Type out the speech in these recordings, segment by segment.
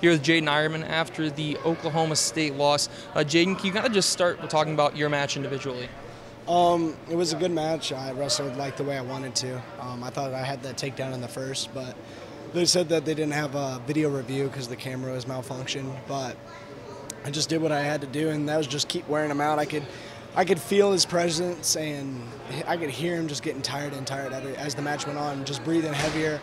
Here with Jaydin Eierman after the Oklahoma State loss. Uh, Jaydin, can you kind of just start talking about your match individually? Um, it was a good match. I wrestled like the way I wanted to. Um, I thought I had that takedown in the first, but they said that they didn't have a video review because the camera was malfunctioned. But I just did what I had to do, and that was just keep wearing him out. I could, I could feel his presence, and I could hear him just getting tired and tired as the match went on, just breathing heavier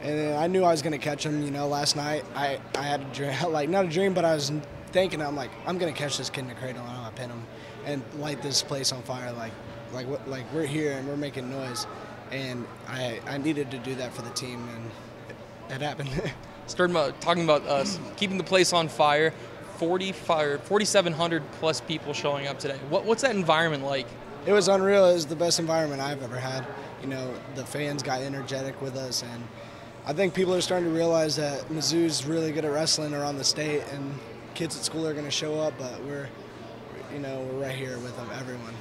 and I knew I was going to catch him. You know, last night I, I had a dream, like not a dream, but I was thinking I'm like I'm going to catch this kid in the cradle and I'm going to pin him and light this place on fire. Like like what like we're here and we're making noise, and I I needed to do that for the team and it happened. Starting about talking about us keeping the place on fire. 4,700 plus people showing up today. What, what's that environment like? It was unreal. It was the best environment I've ever had. You know, the fans got energetic with us, and I think people are starting to realize that Mizzou's really good at wrestling around the state, and kids at school are going to show up, but we're, you know, we're right here with them, everyone.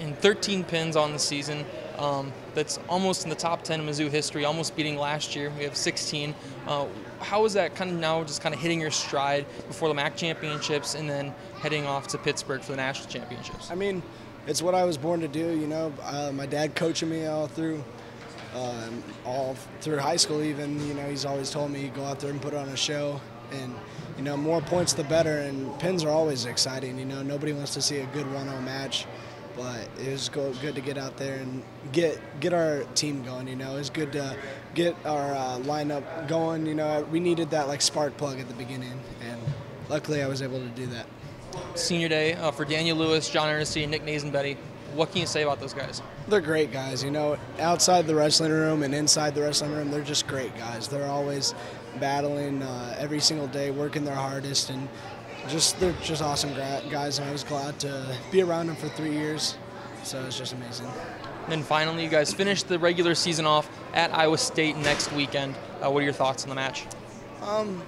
And 13 pins on the season. Um, that's almost in the top 10 in Mizzou history, almost beating last year. We have 16. Uh, how is that kind of now just kind of hitting your stride before the MAC championships and then heading off to Pittsburgh for the national championships? I mean, it's what I was born to do. You know, uh, my dad coaching me all through um, all through high school even you know he's always told me go out there and put on a show. And you know more points the better and pins are always exciting you know nobody wants to see a good 1-0 match but it was good to get out there and get get our team going you know it was good to get our uh, lineup going you know we needed that like spark plug at the beginning and luckily I was able to do that. Senior day uh, for Daniel Lewis John Ernestine Nick Nazenbetty what can you say about those guys? They're great guys. You know, outside the wrestling room and inside the wrestling room, they're just great guys. They're always battling uh, every single day, working their hardest, and just they're just awesome guys. And I was glad to be around them for three years. So it's just amazing. And then finally, you guys finished the regular season off at Iowa State next weekend. Uh, what are your thoughts on the match? Um,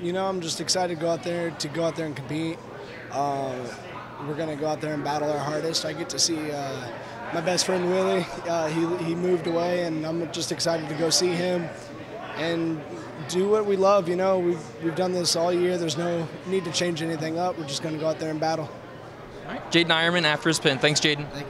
you know, I'm just excited to go out there to go out there and compete. Uh, we're going to go out there and battle our hardest. I get to see uh, my best friend Willie. Uh, he, he moved away, and I'm just excited to go see him and do what we love. You know, we've, we've done this all year. There's no need to change anything up. We're just going to go out there and battle. All right. Jaydin Eierman after his pin. Thanks, Jaydin. Thank.